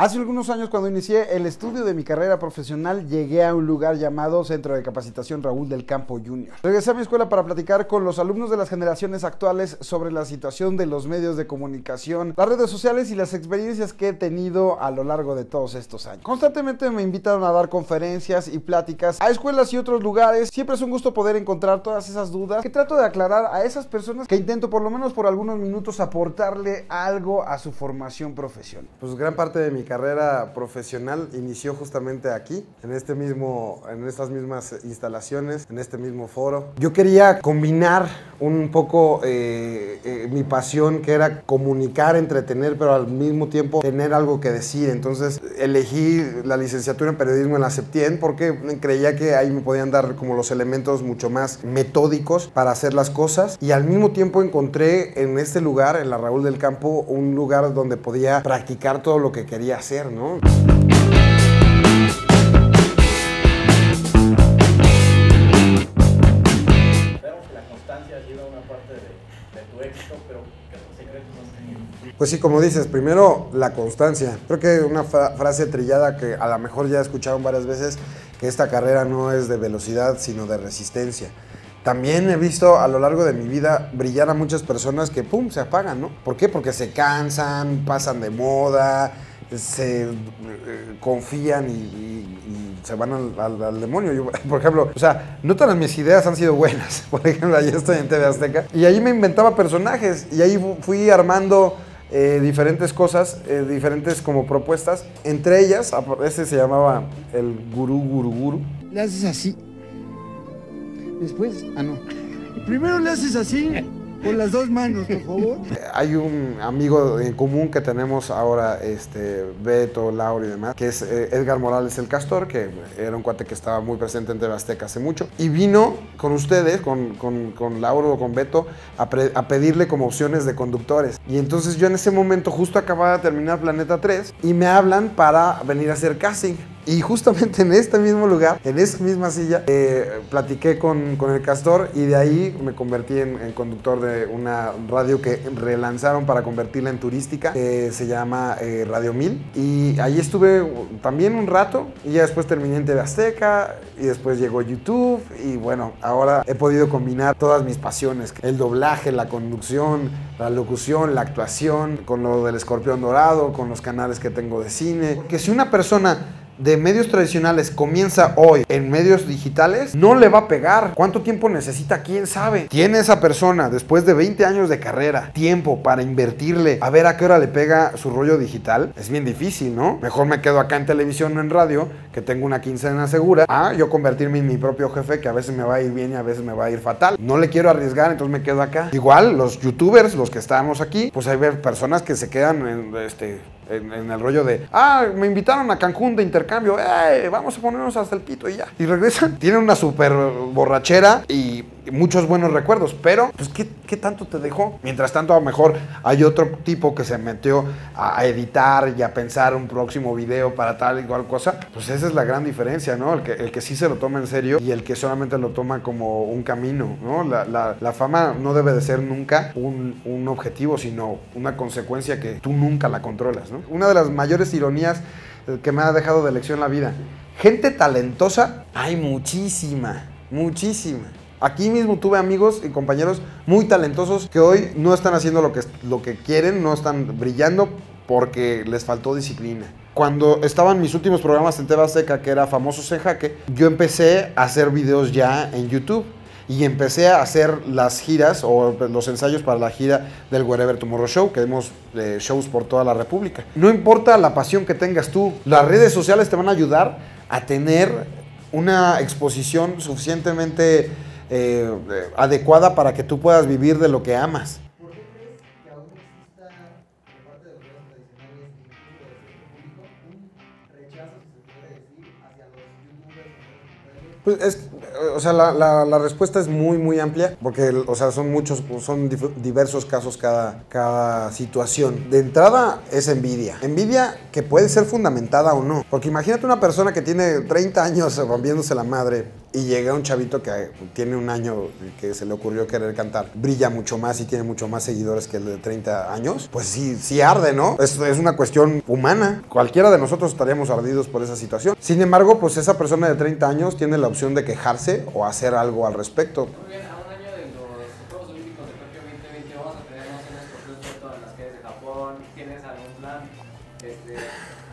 Hace algunos años cuando inicié el estudio de mi carrera profesional llegué a un lugar llamado Centro de Capacitación Raúl del Campo Junior. Regresé a mi escuela para platicar con los alumnos de las generaciones actuales sobre la situación de los medios de comunicación, las redes sociales y las experiencias que he tenido a lo largo de todos estos años. Constantemente me invitaron a dar conferencias y pláticas a escuelas y otros lugares. Siempre es un gusto poder encontrar todas esas dudas que trato de aclarar a esas personas que intento por lo menos por algunos minutos aportarle algo a su formación profesional. Pues gran parte de mi carrera profesional inició justamente aquí, en este mismo, en estas mismas instalaciones, en este mismo foro. Yo quería combinar un poco eh, eh, mi pasión, que era comunicar, entretener, pero al mismo tiempo tener algo que decir. Entonces elegí la licenciatura en periodismo en la Septien porque creía que ahí me podían dar como los elementos mucho más metódicos para hacer las cosas y al mismo tiempo encontré en este lugar, en la Raúl del Campo, un lugar donde podía practicar todo lo que quería hacer, ¿no? Pues sí, como dices, primero la constancia. Creo que una fra- frase trillada que a lo mejor ya he escuchado varias veces, que esta carrera no es de velocidad, sino de resistencia. También he visto a lo largo de mi vida brillar a muchas personas que, ¡pum!, se apagan, ¿no? ¿Por qué? Porque se cansan, pasan de moda, se eh, confían y, y- y se van al, al- al demonio. Yo, por ejemplo, o sea, no todas mis ideas han sido buenas. Por ejemplo, ayer estoy en TV Azteca y ahí me inventaba personajes y ahí fu- fui armando eh, diferentes cosas, eh, diferentes como propuestas. Entre ellas, ese se llamaba el gurú gurú gurú. le haces así. Después, ah, no. Primero le haces así, con las dos manos, por favor. Hay un amigo en común que tenemos ahora, este, Beto, Lauro y demás, que es eh, Edgar Morales el Castor, que era un cuate que estaba muy presente en TV Azteca hace mucho. Y vino con ustedes, con, con, con Lauro o con Beto, a, pre- a pedirle como opciones de conductores. Y entonces yo en ese momento justo acababa de terminar Planeta 3 y me hablan para venir a hacer casting. Y justamente en este mismo lugar, en esa misma silla, eh, platiqué con, con el castor y de ahí me convertí en, conductor de una radio que relanzaron para convertirla en turística, que se llama eh, Radio 1000. Y ahí estuve también un rato y ya después terminé en TV Azteca y después llegó YouTube y bueno, ahora he podido combinar todas mis pasiones, el doblaje, la conducción, la locución, la actuación, con lo del escorpión dorado, con los canales que tengo de cine. Que si una persona de medios tradicionales comienza hoy en medios digitales, no le va a pegar. ¿Cuánto tiempo necesita? ¿Quién sabe? ¿Tiene esa persona, después de 20 años de carrera, tiempo para invertirle a ver a qué hora le pega su rollo digital? Es bien difícil, ¿no? Mejor me quedo acá en televisión o en radio, que tengo una quincena segura, a yo convertirme en mi propio jefe, que a veces me va a ir bien y a veces me va a ir fatal. No le quiero arriesgar, entonces me quedo acá. Igual, los youtubers, los que estamos aquí, pues hay personas que se quedan en este en el rollo de, ah, me invitaron a Cancún de intercambio, "Eh, vamos a ponernos hasta el pito y ya. Y regresan, tienen una super borrachera y muchos buenos recuerdos, pero, pues, ¿qué, tanto te dejó? Mientras tanto, a lo mejor hay otro tipo que se metió a editar y a pensar un próximo video para tal y cual cosa. Pues esa es la gran diferencia, ¿no? El que, el que sí se lo toma en serio y el que solamente lo toma como un camino, ¿no? La, la- la fama no debe de ser nunca un, un objetivo, sino una consecuencia que tú nunca la controlas, ¿no? Una de las mayores ironías que me ha dejado de lección la vida. Gente talentosa, hay muchísima, muchísima. Aquí mismo tuve amigos y compañeros muy talentosos que hoy no están haciendo lo que, lo que quieren, no están brillando porque les faltó disciplina. Cuando estaban mis últimos programas en TV Azteca, que era Famosos en Jaque, yo empecé a hacer videos ya en YouTube. Y empecé a hacer las giras o los ensayos para la gira del Wherever Tomorrow Show, que hemos eh, shows por toda la República. No importa la pasión que tengas tú, las redes sociales te van a ayudar a tener una exposición suficientemente eh, eh, adecuada para que tú puedas vivir de lo que amas. ¿Por qué crees que aún exista por parte de los medios tradicionales e incluso de cierto público un rechazo, si se puede decir, hacia los youtubers o Pues es, o sea, la, la- respuesta es muy, muy amplia, porque, o sea, son muchos, son diversos casos cada, cada situación. De entrada es envidia. Envidia que puede ser fundamentada o no. Porque imagínate una persona que tiene 30 años rompiéndose la madre y llega un chavito que tiene un año que se le ocurrió querer cantar, brilla mucho más y tiene mucho más seguidores que el de 30 años, pues sí, sí arde, ¿no? Es, es una cuestión humana. Cualquiera de nosotros estaríamos ardidos por esa situación. Sin embargo, pues esa persona de 30 años tiene la opción de quejarse o hacer algo al respecto. Muy bien, a un año de los Juegos Olímpicos de Tokio 2020 vamos a tener más o menos conciertos todas las calles de Japón. ¿Tienes algún plan este,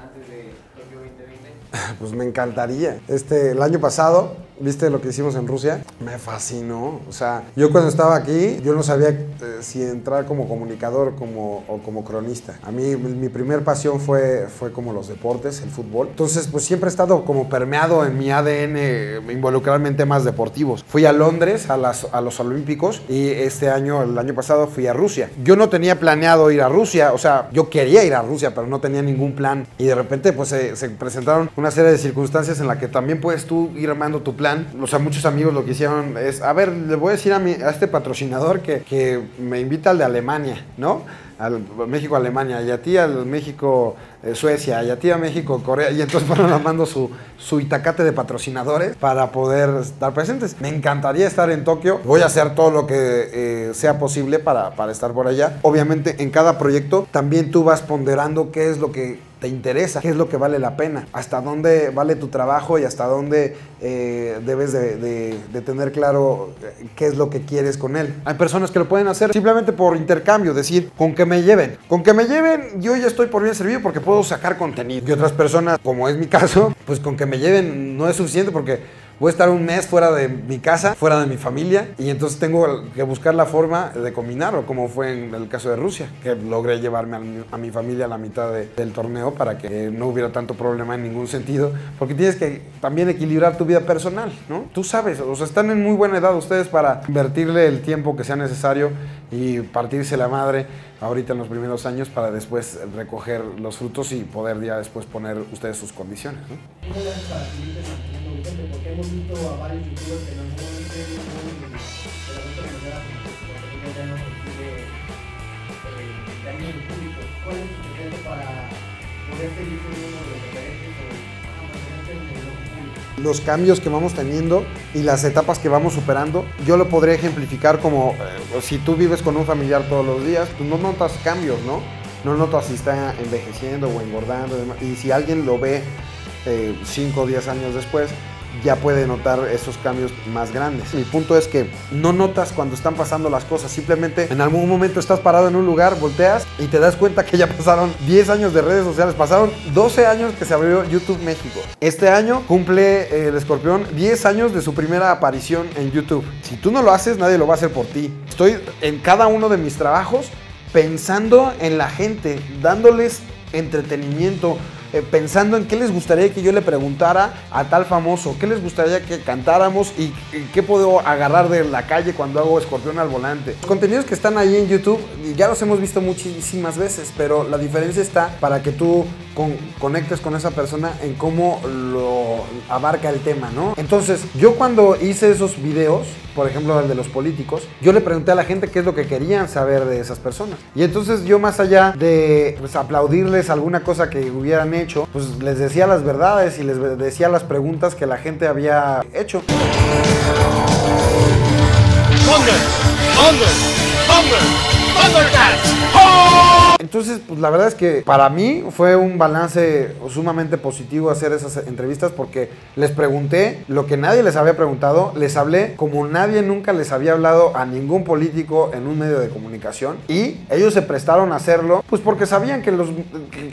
antes de Tokio 2020? Pues me encantaría. Este, el año pasado, ¿viste lo que hicimos en Rusia? Me fascinó. O sea, yo cuando estaba aquí, yo no sabía eh, si entrar como comunicador como, o como cronista. A mí, mi primer pasión fue, fue como los deportes, el fútbol. Entonces, pues siempre he estado como permeado en mi ADN eh, involucrarme en temas deportivos. Fui a Londres, a, las, a los Olímpicos, y este año, el año pasado, fui a Rusia. Yo no tenía planeado ir a Rusia, o sea, yo quería ir a Rusia, pero no tenía ningún plan. Y de repente, pues se, se presentaron una serie de circunstancias en la que también puedes tú ir armando tu plan. O sea, muchos amigos lo que hicieron es, a ver, le voy a decir a, este patrocinador que, que me invita al de Alemania, ¿no? Al México-Alemania, y a ti al México-Suecia, y a ti a México-Corea, y entonces fueron armando su, su itacate de patrocinadores para poder estar presentes. Me encantaría estar en Tokio, voy a hacer todo lo que eh, sea posible para, para estar por allá. Obviamente en cada proyecto también tú vas ponderando qué es lo que te interesa, qué es lo que vale la pena, hasta dónde vale tu trabajo y hasta dónde eh, debes de, tener claro eh, qué es lo que quieres con él. Hay personas que lo pueden hacer simplemente por intercambio, decir, con que me lleven. Con que me lleven, yo ya estoy por bien servido porque puedo sacar contenido. Y otras personas, como es mi caso, pues con que me lleven no es suficiente porque voy a estar un mes fuera de mi casa, fuera de mi familia, y entonces tengo que buscar la forma de combinarlo, como fue en el caso de Rusia, que logré llevarme a mi, a mi familia a la mitad de- del torneo para que no hubiera tanto problema en ningún sentido, porque tienes que también equilibrar tu vida personal, ¿no? Tú sabes, o sea, están en muy buena edad ustedes para invertirle el tiempo que sea necesario y partirse la madre ahorita en los primeros años para después recoger los frutos y poder ya después poner ustedes sus condiciones, ¿no? Eh, cariño del público. ¿Cuál es tu secreto para poder seguir siendo uno de los cambios que vamos teniendo y las etapas que vamos superando, yo lo podría ejemplificar como eh, si tú vives con un familiar todos los días, tú no notas cambios, ¿no? No notas si está envejeciendo o engordando y. Y si alguien lo ve 5 o 10 años después, ya puede notar esos cambios más grandes. Mi punto es que no notas cuando están pasando las cosas, simplemente en algún momento estás parado en un lugar, volteas y te das cuenta que ya pasaron 10 años de redes sociales, pasaron 12 años que se abrió YouTube México. Este año cumple eh, el escorpión 10 años de su primera aparición en YouTube. Si tú no lo haces, nadie lo va a hacer por ti. Estoy en cada uno de mis trabajos pensando en la gente, dándoles entretenimiento, eh, pensando en qué les gustaría que yo le preguntara a tal famoso, qué les gustaría que cantáramos y, qué puedo agarrar de la calle cuando hago escorpión al volante. Los contenidos que están ahí en YouTube ya los hemos visto muchísimas veces, pero la diferencia está para que tú con- conectes con esa persona en cómo lo abarca el tema, ¿no? Entonces, yo cuando hice esos videos, por ejemplo el de los políticos, yo le pregunté a la gente qué es lo que querían saber de esas personas. Y entonces yo más allá de pues, aplaudirles alguna cosa que hubieran hecho, pues les decía las verdades y les decía las preguntas que la gente había hecho. Entonces, pues la verdad es que para mí fue un balance sumamente positivo hacer esas entrevistas porque les pregunté lo que nadie les había preguntado, les hablé como nadie nunca les había hablado a ningún político en un medio de comunicación y ellos se prestaron a hacerlo pues porque sabían que, los,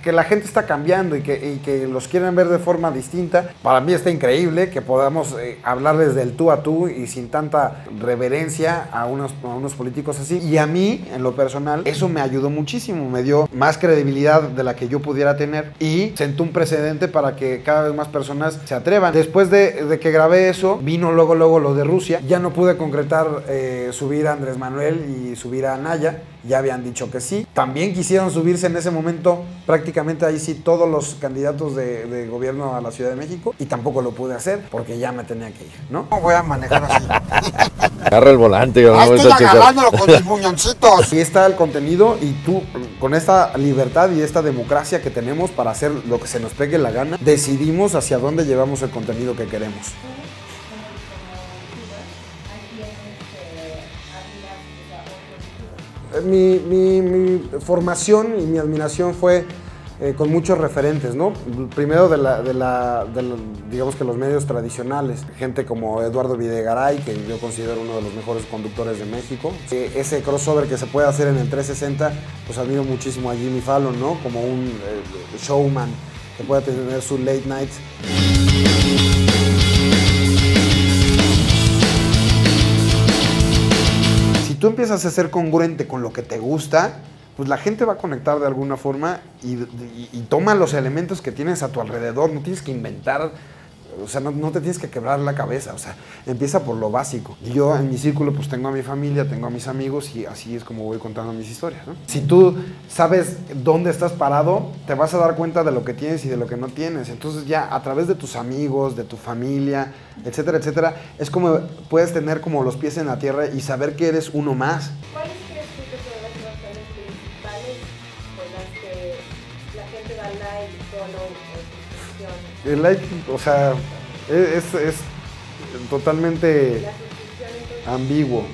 que, la gente está cambiando y que, y que los quieren ver de forma distinta. Para mí está increíble que podamos eh, hablarles del tú a tú y sin tanta reverencia a unos, a unos políticos así. Y a mí, en lo personal, eso me ayudó muchísimo, me dio más credibilidad de la que yo pudiera tener y sentó un precedente para que cada vez más personas se atrevan. Después de, de que grabé eso, vino luego, luego lo de Rusia. Ya no pude concretar eh, subir a Andrés Manuel y subir a Naya. Ya habían dicho que sí. También quisieron subirse en ese momento prácticamente ahí sí todos los candidatos de, de gobierno a la Ciudad de México y tampoco lo pude hacer porque ya me tenía que ir, ¿no? No voy a manejar así. Agarra el volante, Ah, vamos estoy agarrándolo con mis muñoncitos. Así está el contenido y tú, con esta libertad y esta democracia que tenemos para hacer lo que se nos pegue la gana, decidimos hacia dónde llevamos el contenido que queremos. Eh, mi, mi, mi formación y mi admiración fue eh, con muchos referentes, ¿no? Primero de la, digamos que los medios tradicionales, gente como Eduardo Videgaray, que yo considero uno de los mejores conductores de México. Eh, ese crossover que se puede hacer en el 360, pues admiro muchísimo a Jimmy Fallon, ¿no? Como un eh, showman que pueda tener su late night. Si tú empiezas a ser congruente con lo que te gusta, pues la gente va a conectar de alguna forma y, toma los elementos que tienes a tu alrededor, no tienes que inventar, o sea, no, te tienes que quebrar la cabeza, o sea, empieza por lo básico. Y yo en mi círculo pues tengo a mi familia, tengo a mis amigos y así es como voy contando mis historias. Si tú sabes dónde estás parado, te vas a dar cuenta de lo que tienes y de lo que no tienes. Entonces ya a través de tus amigos, de tu familia, etcétera, etcétera, es como puedes tener como los pies en la tierra y saber que eres uno más. Principales las que la gente da like, follow o suscripción? El like, o sea, es, es totalmente La ambiguo.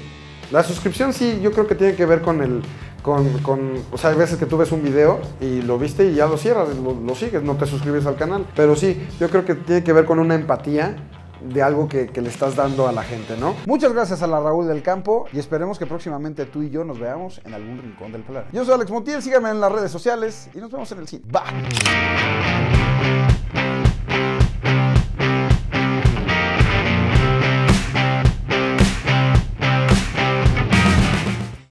La suscripción sí, yo creo que tiene que ver con el... Con, con- o sea, hay veces que tú ves un video y lo viste y ya lo cierras, lo, lo sigues, no te suscribes al canal. Pero sí, yo creo que tiene que ver con una empatía de algo que, le estás dando a la gente, ¿no? Muchas gracias a la Raúl del Campo y esperemos que próximamente tú y yo nos veamos en algún rincón del planeta. Yo soy Alex Montiel, síganme en las redes sociales y nos vemos en el cine. Bye.